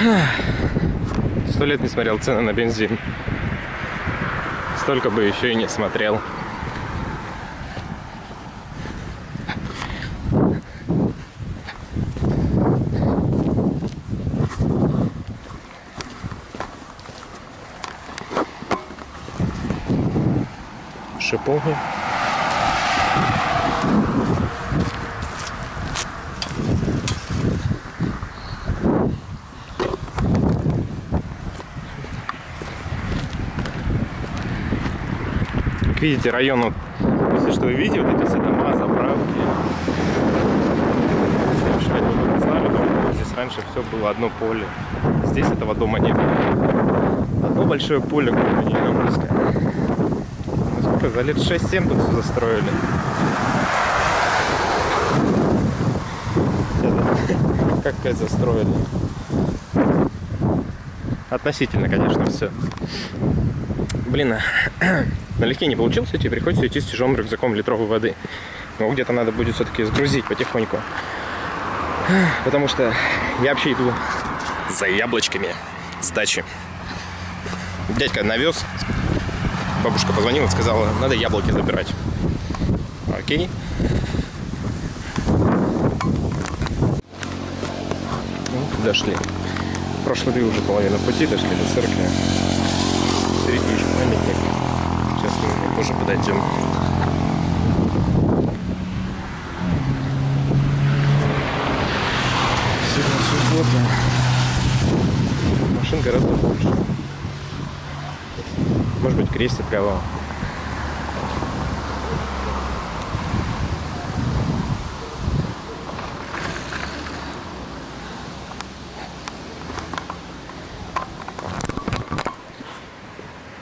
Сто лет не смотрел цены на бензин. Столько бы еще и не смотрел. Шиповни. Видите, район, вот, если что вы видите, вот эти все дома, заправки. Если вы здесь раньше все было одно поле. Здесь этого дома не было. Одно большое поле Невиномысска. Ну сколько, за лет 6-7 тут все застроили. Это, Как сказать, застроили. Относительно, конечно, все. Блин, а налегке не получилось идти, приходится идти с тяжелым рюкзаком литровой воды. Но где-то надо будет все-таки сгрузить потихоньку. Потому что я вообще иду за яблочками с дачи. Дядька навез. Бабушка позвонила, сказала, надо яблоки забирать. Окей. Ну, дошли. Прошли уже половину пути, дошли до церкви. Впереди еще памятник. Сейчас мы тоже подойдем. Сегодня суббота. Машин гораздо больше. Может быть, крестит кого.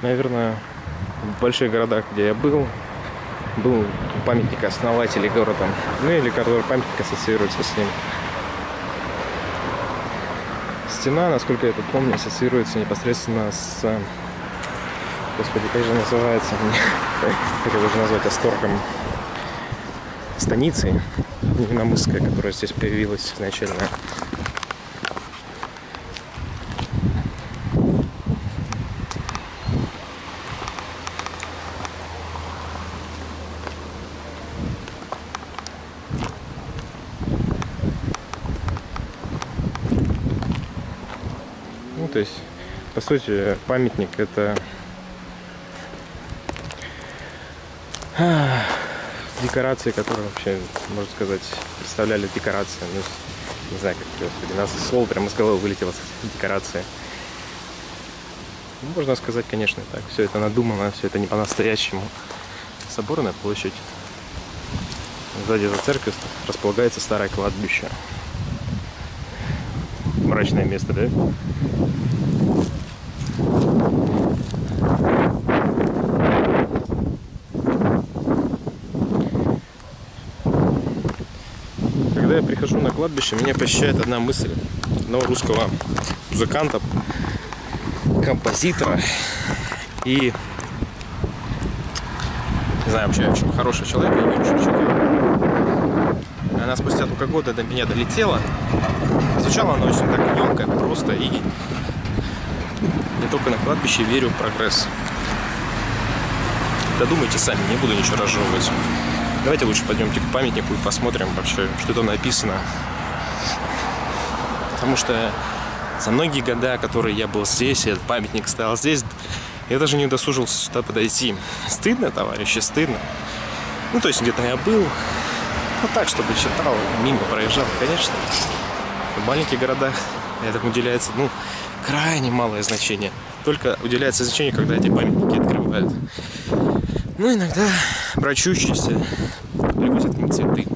Наверное, больших городах, где я был, был памятник основателей города. Ну или который памятник ассоциируется с ним. Стена, насколько я это помню, ассоциируется непосредственно с... Господи, как же называется? Как его же назвать? Асторгом. Станицей Невиномысская, которая здесь появилась изначально. Ну, то есть, по сути, памятник это декорации, которые вообще, можно сказать, представляли декорации. Ну, не знаю, как, господи, нас слово прямо с головы вылетело декорации. Ну, Можно сказать, конечно, так. Все это надумано, все это не по-настоящему. Соборная площадь. Сзади за церковью располагается старое кладбище. Мрачное место, да? Когда я прихожу на кладбище, меня посещает одна мысль одного русского музыканта, композитора и не знаю вообще, очень хорошего человека, Шевчука. Она спустя только года до меня долетела. Звучало она очень так емко, просто и я только на кладбище верю в прогресс. Додумайте сами, не буду ничего разжевывать. Давайте лучше пойдемте к памятнику и посмотрим вообще, что там написано. Потому что за многие года, которые я был здесь, этот памятник стоял здесь, я даже не удосужился сюда подойти. Стыдно, товарищи, стыдно. Ну, то есть где-то я был, ну так, чтобы читал, мимо проезжал, конечно. В маленьких городах этому уделяется, ну, крайне малое значение. Только уделяется значение, когда эти памятники открывают. Ну, иногда брачущиеся привозят к ним цветы.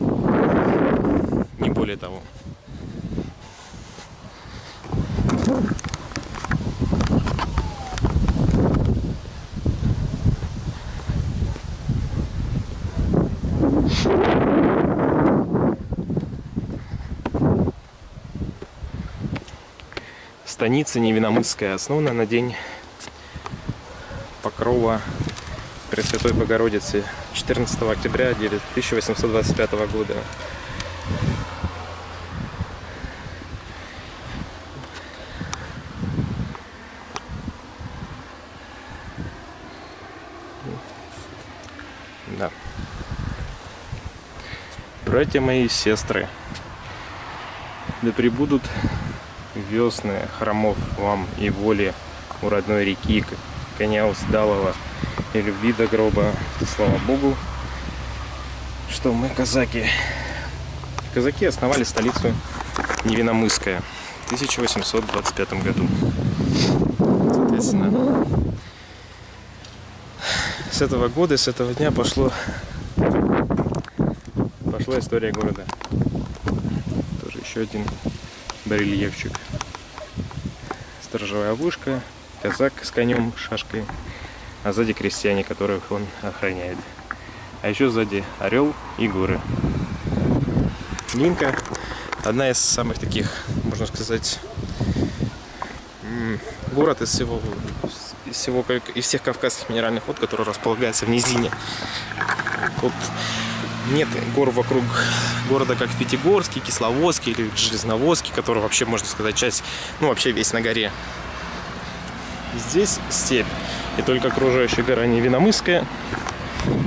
Не более того. станица Невиномысская, основана на день покрова Пресвятой Богородицы 14 октября 1825 года. Да. Братья мои и сестры, да прибудут весны хромов вам и воли у родной реки, коня усталого и любви до гроба. Слава Богу, что мы казаки. Казаки основали столицу Невиномысская в 1825 году. Соответственно, с этого года, с этого дня пошло пошла история города. Тоже еще один барельефчик. Сторожевая вышка, казак с конем, шашкой, а сзади крестьяне, которых он охраняет. А еще сзади орел и горы. Линка одна из самых таких, можно сказать, город из всего, из всего из всех кавказских минеральных вод, который располагается в низине. Тут нет гор вокруг города, как в Пятигорске, Кисловодске или Железноводске, который вообще, можно сказать, часть, ну, вообще весь на горе. Здесь степь. И только окружающая гора Невиномысская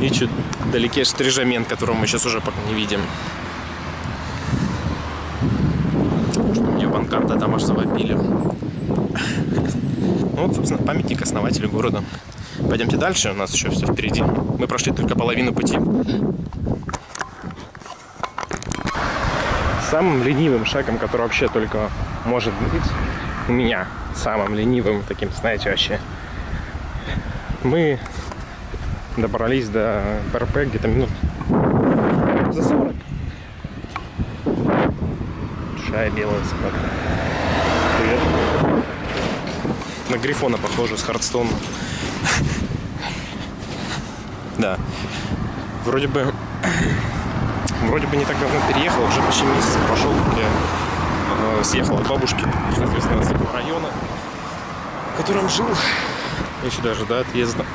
и чуть далеке Стрижамент, которого мы сейчас уже пока не видим. Что у меня банкарта там аж завопили. Ну, вот, собственно, памятник основателю города. Пойдемте дальше, у нас еще все впереди. Мы прошли только половину пути. Самым ленивым шагом, который вообще только может быть у меня, самым ленивым таким, знаете, вообще, мы добрались до ПРП где-то минут за 40. Шая белая собака. Привет. На Грифона похоже с Хардстоуна. Да. Вроде бы... Вроде бы не так давно переехал, уже почти месяц прошел, как я э, съехал от бабушки, соответственно, с этого района, в котором жил. Еще даже до отъезда.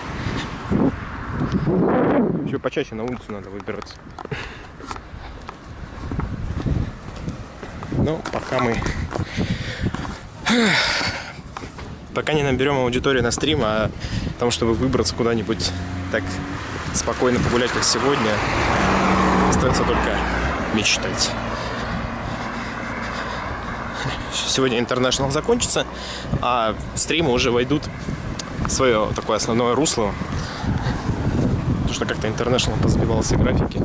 Еще почаще на улицу надо выбираться. Но пока мы пока не наберем аудиторию на стрим, а том, чтобы выбраться куда-нибудь так спокойно погулять, как сегодня, остается только мечтать. Сегодня интернешнл закончится, а стримы уже войдут в свое такое основное русло. Потому что как-то интернешнл позабивался графики.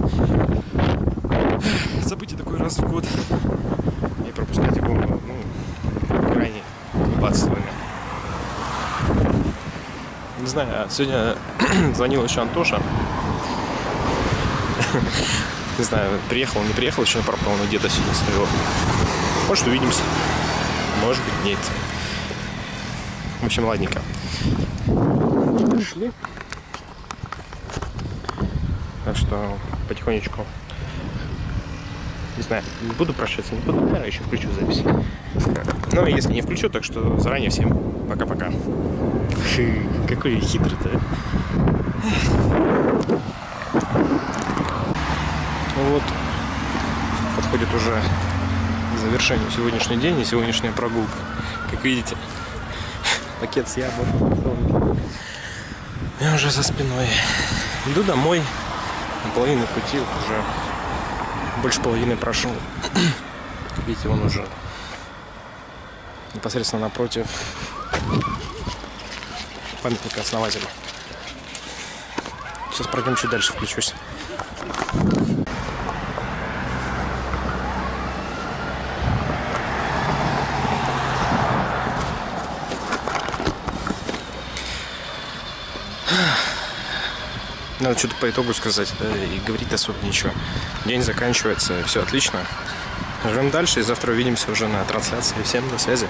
Событие такой раз в год. И пропускать его, ну, крайне глупацтвенно не знаю, а сегодня звонил еще Антоша. Не знаю, приехал, не приехал, еще на пару на деда сегодня своего. Может, увидимся. Может быть, нет. В общем, ладненько. Пошли. Так что потихонечку не знаю, не буду прощаться, не буду, наверное, еще включу запись. Ну, если не включу, так что заранее всем пока-пока. Какой хитрый-то. Вот. Подходит уже к завершению сегодняшний день и сегодняшняя прогулка. Как видите, пакет с яблоком. Я уже за спиной. Иду домой. На половину пути уже больше половины прошел. Видите, он уже непосредственно напротив памятника основателя. Сейчас пройдем чуть дальше, включусь. Надо что-то по итогу сказать, да, и говорить особо ничего. День заканчивается, все отлично. Живем дальше, и завтра увидимся уже на трансляции. Всем до связи.